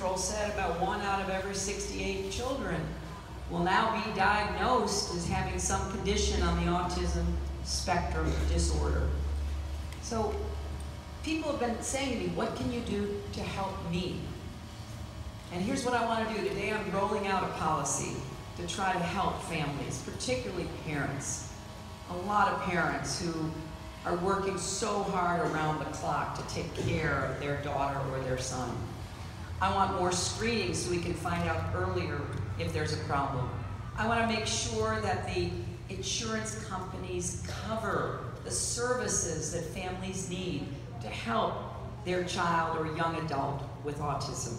Control said about one out of every 68 children will now be diagnosed as having some condition on the autism spectrum disorder. So people have been saying to me, what can you do to help me? And here's what I want to do. Today I'm rolling out a policy to try to help families, particularly parents. A lot of parents who are working so hard around the clock to take care of their daughter or their son. I want more screening so we can find out earlier if there's a problem. I want to make sure that the insurance companies cover the services that families need to help their child or young adult with autism.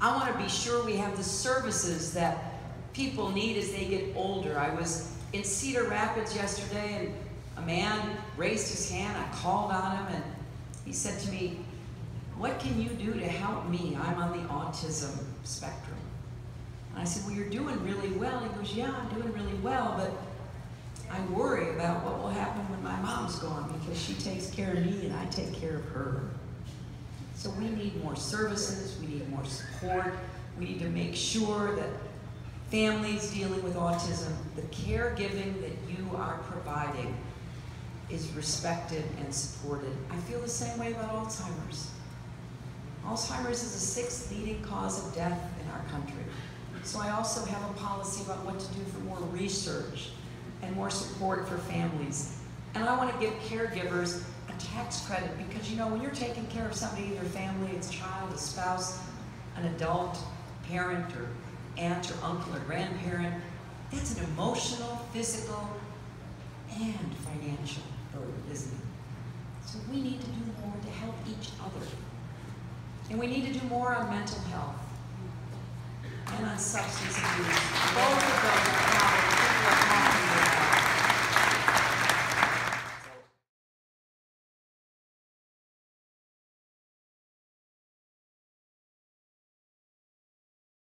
I want to be sure we have the services that people need as they get older. I was in Cedar Rapids yesterday and a man raised his hand. I called on him and he said to me, What can you do to help me? I'm on the autism spectrum. And I said, Well, you're doing really well. He goes, Yeah, I'm doing really well, but I worry about what will happen when my mom's gone because she takes care of me and I take care of her. So we need more services, we need more support, we need to make sure that families dealing with autism, the caregiving that you are providing is respected and supported. I feel the same way about Alzheimer's. Alzheimer's is the sixth leading cause of death in our country. So I also have a policy about what to do for more research and more support for families. And I want to give caregivers a tax credit because you know when you're taking care of somebody in your family, it's a child, a spouse, an adult, parent, or aunt or uncle or grandparent, that's an emotional, physical, and financial burden, isn't it? So we need to do more to help each other. And we need to do more on mental health and on substance abuse.